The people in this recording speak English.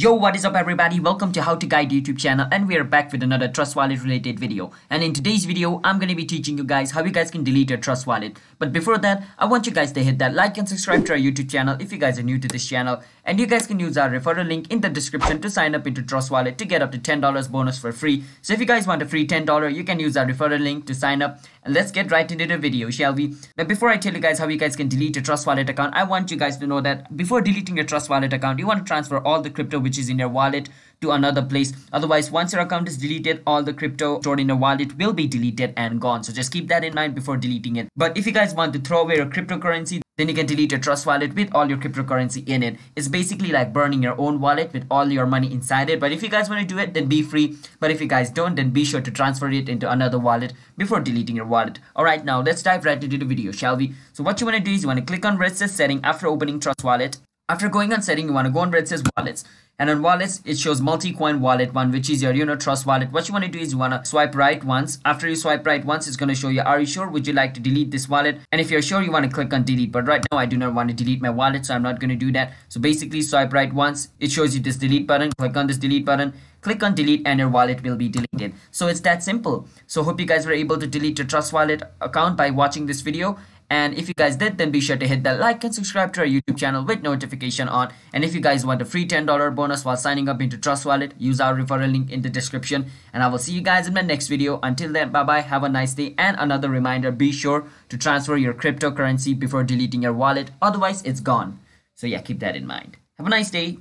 Yo, what is up everybody? Welcome to How to Guide YouTube channel and we are back with another Trust Wallet related video. And in today's video, I'm going to be teaching you guys how you guys can delete your Trust Wallet. But before that, I want you guys to hit that like and subscribe to our YouTube channel if you guys are new to this channel. And you guys can use our referral link in the description to sign up into Trust Wallet to get up to $10 bonus for free. So if you guys want a free $10, you can use our referral link to sign up. And let's get right into the video, shall we? Now before I tell you guys how you guys can delete your Trust Wallet account, I want you guys to know that before deleting your Trust Wallet account, you want to transfer all the crypto which is in your wallet to another place. Otherwise once your account is deleted all the crypto stored in your wallet will be deleted and gone. So just keep that in mind before deleting it. But if you guys want to throw away your cryptocurrency then you can delete your trust wallet with all your cryptocurrency in it. It's basically like burning your own wallet with all your money inside it. But if you guys want to do it then be free. But if you guys don't then be sure to transfer it into another wallet before deleting your wallet. All right now let's dive right into the video shall we? So what you want to do is you want to click on says setting after opening trust wallet after going on setting you want to go on where it says wallets. And on wallets it shows multi-coin wallet one which is your you know trust wallet. What you want to do is you want to swipe right once. After you swipe right once it's going to show you are you sure? Would you like to delete this wallet? And if you're sure you want to click on delete. But right now i do not want to delete my wallet so i'm not going to do that. So basically swipe right once it shows you this delete button. Click on this delete button. Click on delete and your wallet will be deleted. So it's that simple. So hope you guys were able to delete your trust wallet account by watching this video and if you guys did, then be sure to hit that like and subscribe to our YouTube channel with notification on. And if you guys want a free $10 bonus while signing up into Trust Wallet, use our referral link in the description. And I will see you guys in my next video. Until then, bye-bye, have a nice day. And another reminder, be sure to transfer your cryptocurrency before deleting your wallet. Otherwise, it's gone. So yeah, keep that in mind. Have a nice day.